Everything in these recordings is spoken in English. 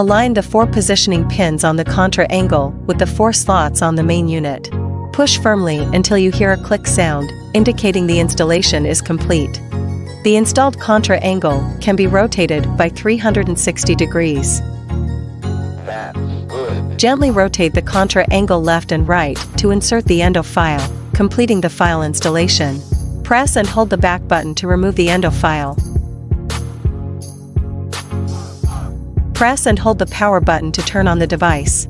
Align the four positioning pins on the contra angle with the four slots on the main unit. Push firmly until you hear a click sound, indicating the installation is complete. The installed contra angle can be rotated by 360 degrees. Gently rotate the contra angle left and right to insert the endo file, completing the file installation. Press and hold the back button to remove the endo file. Press and hold the power button to turn on the device.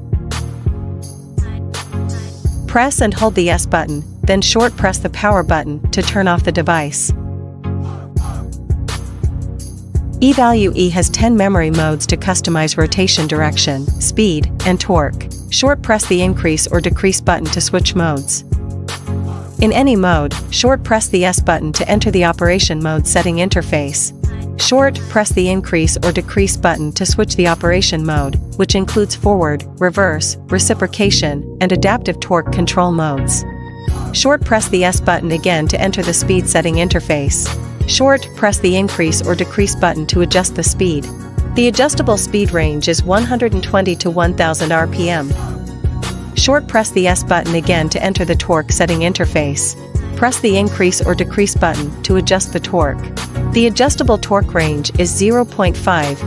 Press and hold the S button, then short press the power button to turn off the device. eValue E has 10 memory modes to customize rotation direction, speed, and torque. Short press the increase or decrease button to switch modes. In any mode, short press the S button to enter the operation mode setting interface. Short press the increase or decrease button to switch the operation mode, which includes forward, reverse, reciprocation, and adaptive torque control modes. Short press the S button again to enter the speed setting interface. Short press the increase or decrease button to adjust the speed. The adjustable speed range is 120 to 1000 RPM. Short press the S button again to enter the torque setting interface. Press the increase or decrease button to adjust the torque. The adjustable torque range is 0.5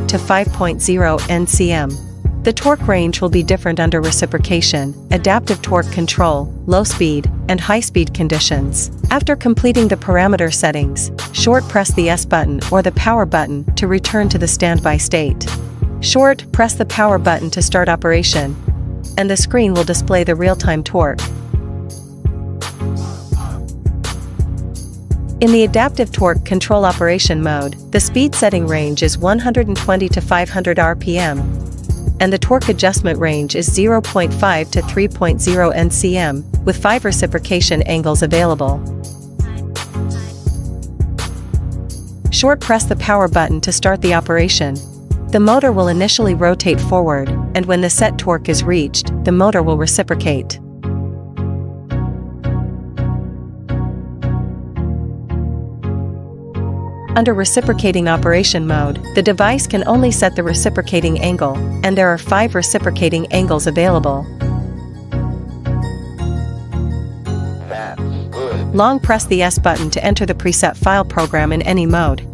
to 5.0 NCM. The torque range will be different under reciprocation, adaptive torque control, low speed, and high speed conditions. After completing the parameter settings, short press the S button or the power button to return to the standby state. Short press the power button to start operation, and the screen will display the real-time torque. In the adaptive torque control operation mode, the speed setting range is 120 to 500 RPM, and the torque adjustment range is 0.5 to 3.0 NCM, with 5 reciprocation angles available. Short press the power button to start the operation. The motor will initially rotate forward, and when the set torque is reached, the motor will reciprocate. Under reciprocating operation mode, the device can only set the reciprocating angle, and there are five reciprocating angles available. Long press the S button to enter the preset file program in any mode.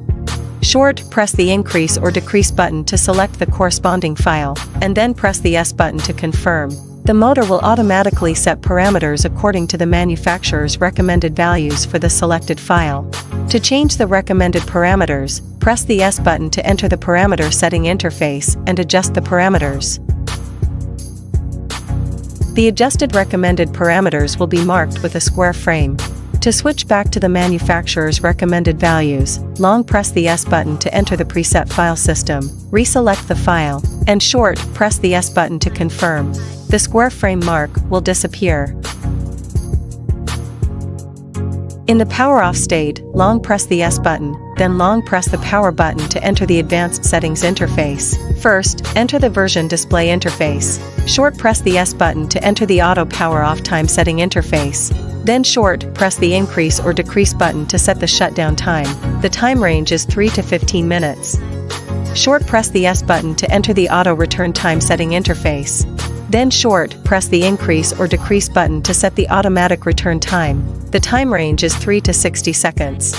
Short, press the increase or decrease button to select the corresponding file, and then press the S button to confirm. The motor will automatically set parameters according to the manufacturer's recommended values for the selected file. To change the recommended parameters, press the S button to enter the parameter setting interface and adjust the parameters. The adjusted recommended parameters will be marked with a square frame. To switch back to the manufacturer's recommended values, long press the S button to enter the preset file system, reselect the file, and short press the S button to confirm. The square frame mark will disappear. In the power off state, long press the S button, then long press the power button to enter the advanced settings interface. First, enter the version display interface. Short press the S button to enter the auto power off time setting interface. Then short, press the increase or decrease button to set the shutdown time. The time range is 3 to 15 minutes. Short press the S button to enter the auto return time setting interface. Then short, press the increase or decrease button to set the automatic return time. The time range is 3 to 60 seconds.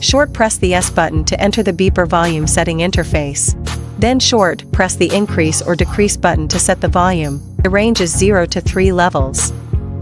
Short press the S button to enter the beeper volume setting interface. Then short, press the increase or decrease button to set the volume. The range is 0 to 3 levels.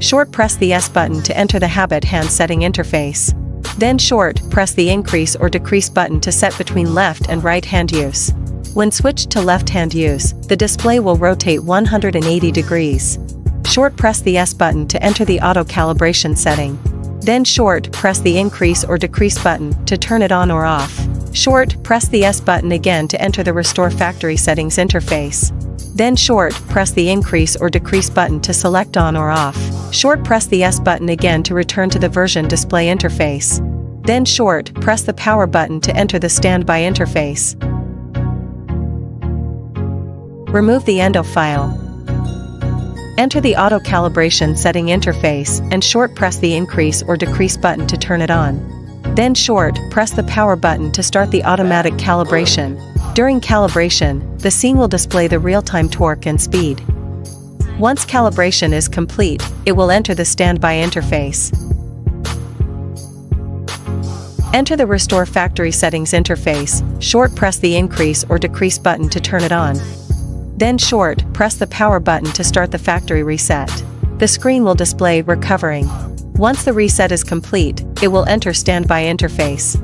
Short press the S button to enter the habit hand setting interface. Then short, press the increase or decrease button to set between left and right hand use. When switched to left-hand use, the display will rotate 180 degrees. Short press the S button to enter the auto calibration setting. Then short press the increase or decrease button to turn it on or off. Short press the S button again to enter the restore factory settings interface. Then short press the increase or decrease button to select on or off. Short press the S button again to return to the version display interface. Then short press the power button to enter the standby interface. Remove the endo file. Enter the auto calibration setting interface and short press the increase or decrease button to turn it on. Then short press the power button to start the automatic calibration. During calibration, the scene will display the real-time torque and speed. Once calibration is complete, it will enter the standby interface. Enter the Restore Factory Settings interface, short press the increase or decrease button to turn it on. Then short, press the power button to start the factory reset. The screen will display Recovering. Once the reset is complete, it will enter Standby interface.